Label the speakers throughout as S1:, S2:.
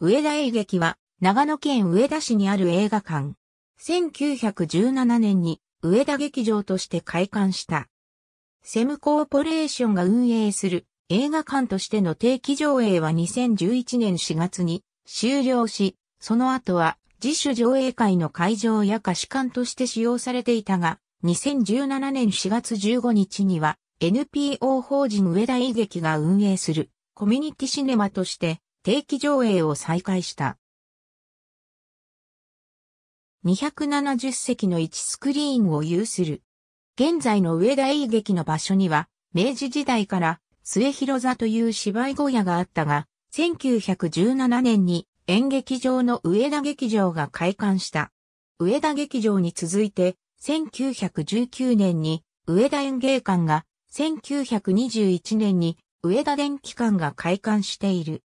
S1: 上田映劇は長野県上田市にある映画館。1917年に上田劇場として開館した。セムコーポレーションが運営する映画館としての定期上映は2011年4月に終了し、その後は自主上映会の会場や貸し館として使用されていたが、2017年4月15日には NPO 法人上田映劇が運営するコミュニティシネマとして定期上映を再開した。270席の1スクリーンを有する。現在の上田映劇の場所には、明治時代から末広座という芝居小屋があったが、1917年に演劇場の上田劇場が開館した。上田劇場に続いて、1919年に上田演芸館が、1921年に上田電気館が開館している。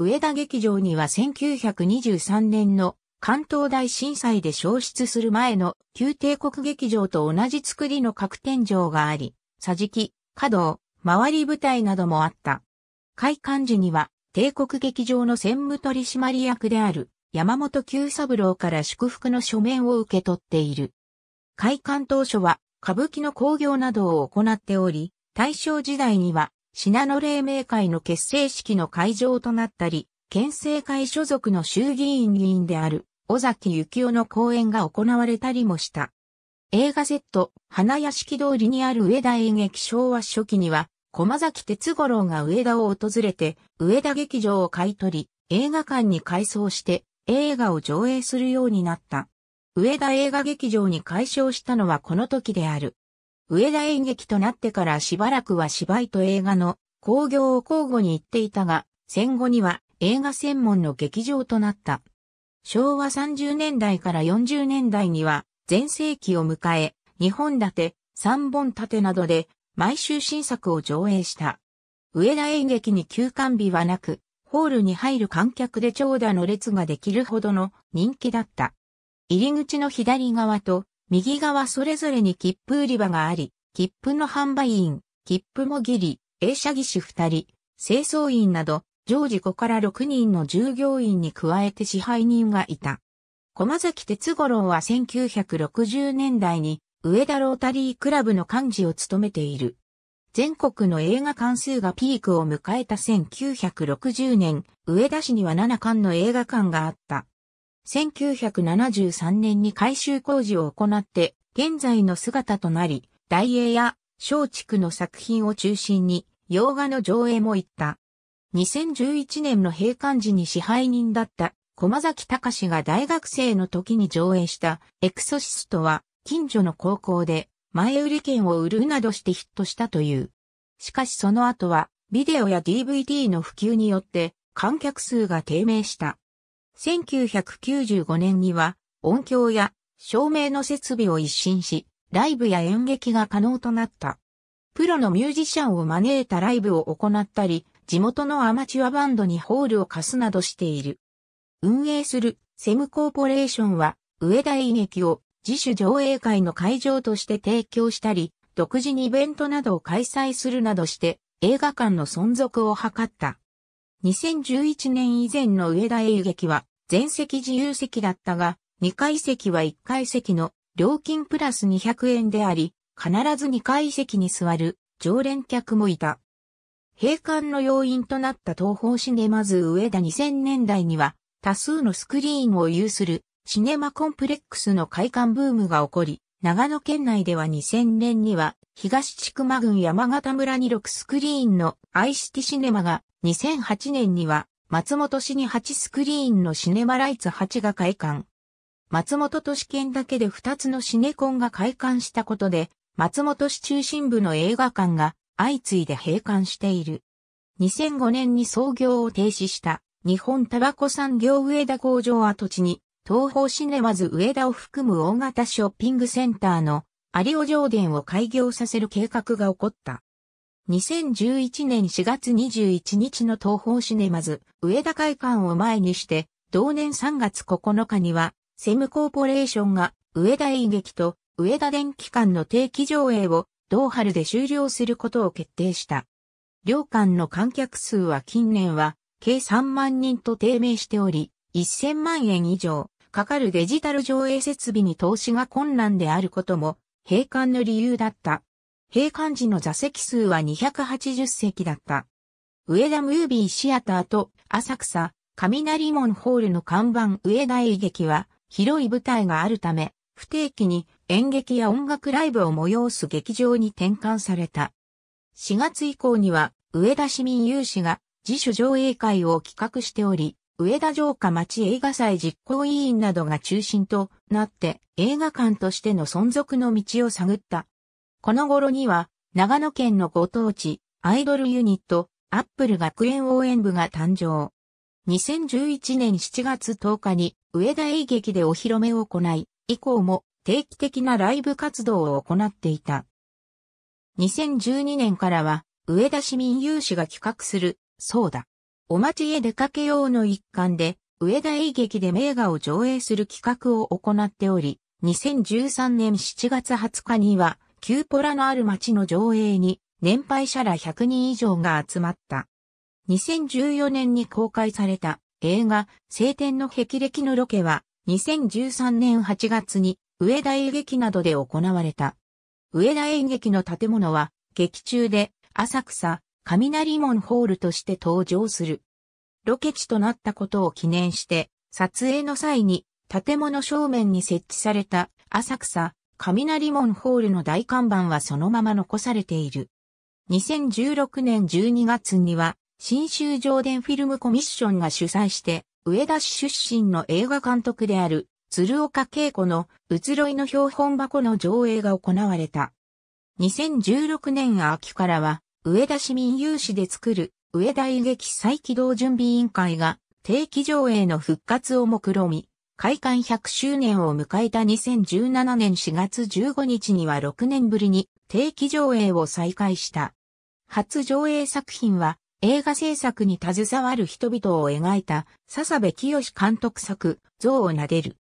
S1: 上田劇場には1923年の関東大震災で消失する前の旧帝国劇場と同じ作りの各天井があり、桟敷、可動、周り舞台などもあった。開館時には帝国劇場の専務取締役である山本久三郎から祝福の書面を受け取っている。開館当初は歌舞伎の興行などを行っており、大正時代には信濃黎明会の結成式の会場となったり、県政会所属の衆議院議員である尾崎幸雄の講演が行われたりもした。映画セット、花屋敷通りにある上田演劇昭和初期には、駒崎哲五郎が上田を訪れて、上田劇場を買い取り、映画館に改装して映画を上映するようになった。上田映画劇場に改装したのはこの時である。上田演劇となってからしばらくは芝居と映画の興行を交互に行っていたが、戦後には映画専門の劇場となった。昭和30年代から40年代には全盛期を迎え、2本立て、3本立てなどで毎週新作を上映した。上田演劇に休館日はなく、ホールに入る観客で長蛇の列ができるほどの人気だった。入り口の左側と右側それぞれに切符売り場があり、切符の販売員、切符もぎり、映写技師2人、清掃員など常時5から6人の従業員に加えて支配人がいた。駒崎哲五郎は1960年代に上田ロータリークラブの幹事を務めている。全国の映画館数がピークを迎えた1960年、上田市には7館の映画館があった。1973年に改修工事を行って、現在の姿となり、大英や松竹の作品を中心に、洋画の上映も行った。2011年の閉館時に支配人だった駒崎隆が大学生の時に上映したエクソシストは近所の高校で前売り券を売るなどしてヒットしたという。しかしその後はビデオや DVD の普及によって観客数が低迷した。1995年には音響や照明の設備を一新し、ライブや演劇が可能となった。プロのミュージシャンを招いたライブを行ったり、地元のアマチュアバンドにホールを貸すなどしている。運営するセムコーポレーションは上田演劇を自主上映会の会場として提供したり、独自にイベントなどを開催するなどして映画館の存続を図った。2011年以前の上田演劇は全席自由席だったが、2階席は1階席の料金プラス200円であり、必ず2階席に座る常連客もいた。閉館の要因となった東方シネマズ上田2000年代には多数のスクリーンを有するシネマコンプレックスの開館ブームが起こり、長野県内では2000年には東千曲郡山形村に6スクリーンのアイシティシネマが2008年には松本市に8スクリーンのシネマライツ8が開館。松本都市圏だけで2つのシネコンが開館したことで、松本市中心部の映画館が相次いで閉館している。2005年に創業を停止した日本タバコ産業上田工場跡地に東方シネマズ上田を含む大型ショッピングセンターの有尾上田を開業させる計画が起こった。2011年4月21日の東方シネマズ上田会館を前にして同年3月9日にはセムコーポレーションが上田演劇と上田電気館の定期上映を同春で終了することを決定した。両館の観客数は近年は計3万人と低迷しており、1000万円以上かかるデジタル上映設備に投資が困難であることも閉館の理由だった。閉館時の座席数は280席だった。上田ムービーシアターと浅草、雷門ホールの看板上田演劇は広い舞台があるため、不定期に演劇や音楽ライブを催す劇場に転換された。4月以降には上田市民有志が自主上映会を企画しており、上田城下町映画祭実行委員などが中心となって映画館としての存続の道を探った。この頃には長野県のご当地アイドルユニットアップル学園応援部が誕生。2011年7月10日に上田映劇でお披露目を行い、以降も定期的なライブ活動を行っていた。2012年からは上田市民有志が企画する、そうだ。お町へ出かけようの一環で、上田映劇で名画を上映する企画を行っており、2013年7月20日には、キューポラのある町の上映に、年配者ら100人以上が集まった。2014年に公開された映画、晴天の霹靂のロケは、2013年8月に上田映劇などで行われた。上田演劇の建物は、劇中で浅草、雷門ホールとして登場する。ロケ地となったことを記念して、撮影の際に建物正面に設置された浅草、雷門ホールの大看板はそのまま残されている。2016年12月には、新州上田フィルムコミッションが主催して、上田市出身の映画監督である鶴岡恵子の移ろいの標本箱の上映が行われた。2016年秋からは上田市民有志で作る上田演劇再起動準備委員会が定期上映の復活を目論み、開館100周年を迎えた2017年4月15日には6年ぶりに定期上映を再開した。初上映作品は映画制作に携わる人々を描いた笹部清監督作、像を撫でる。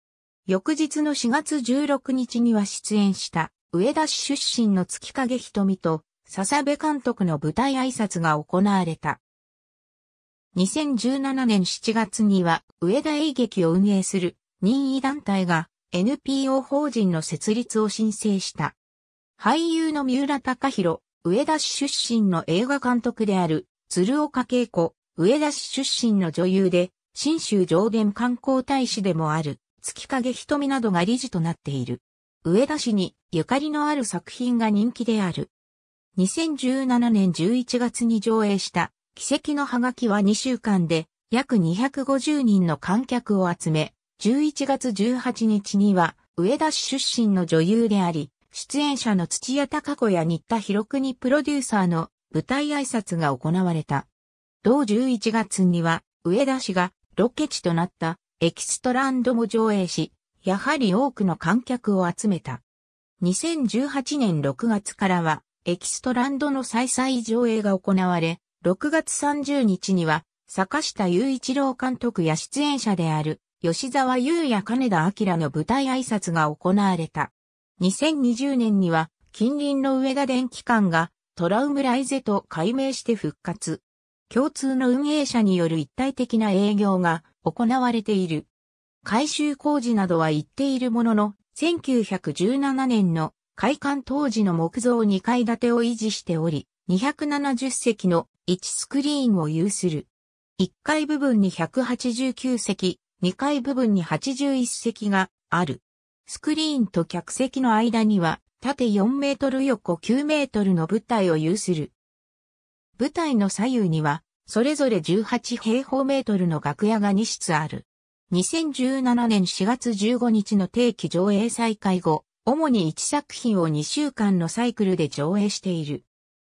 S1: 翌日の4月16日には出演した上田市出身の月影瞳と笹部監督の舞台挨拶が行われた。2017年7月には上田映劇を運営する任意団体が NPO 法人の設立を申請した。俳優の三浦隆弘、上田市出身の映画監督である鶴岡恵子、上田市出身の女優で、新州上田観光大使でもある月影瞳などが理事となっている。上田市にゆかりのある作品が人気である。2017年11月に上映した奇跡のハガキは2週間で約250人の観客を集め、11月18日には上田市出身の女優であり、出演者の土屋隆子や新田博国プロデューサーの舞台挨拶が行われた。同11月には上田市がロケ地となったエキストランドも上映し、やはり多くの観客を集めた。2018年6月からはエキストランドの再々上映が行われ、6月30日には、坂下雄一郎監督や出演者である、吉沢優や金田明の舞台挨拶が行われた。2020年には、近隣の上田電機関が、トラウムライゼと改名して復活。共通の運営者による一体的な営業が行われている。改修工事などは言っているものの、1917年の開館当時の木造2階建てを維持しており、270席の1スクリーンを有する。1階部分に189席、2階部分に81席がある。スクリーンと客席の間には縦4メートル横9メートルの舞台を有する。舞台の左右にはそれぞれ18平方メートルの楽屋が2室ある。2017年4月15日の定期上映再開後、主に1作品を2週間のサイクルで上映している。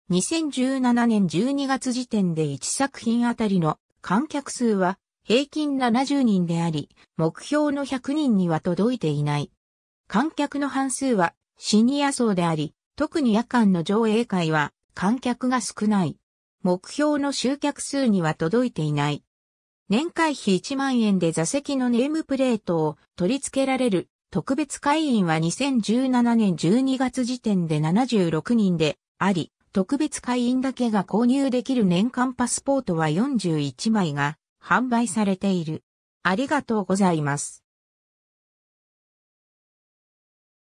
S1: 2017年12月時点で1作品あたりの観客数は平均70人であり、目標の100人には届いていない。観客の半数はシニア層であり、特に夜間の上映会は観客が少ない。目標の集客数には届いていない。年会費1万円で座席のネームプレートを取り付けられる特別会員は2017年12月時点で76人であり、特別会員だけが購入できる年間パスポートは41枚が販売されている。ありがとうございます。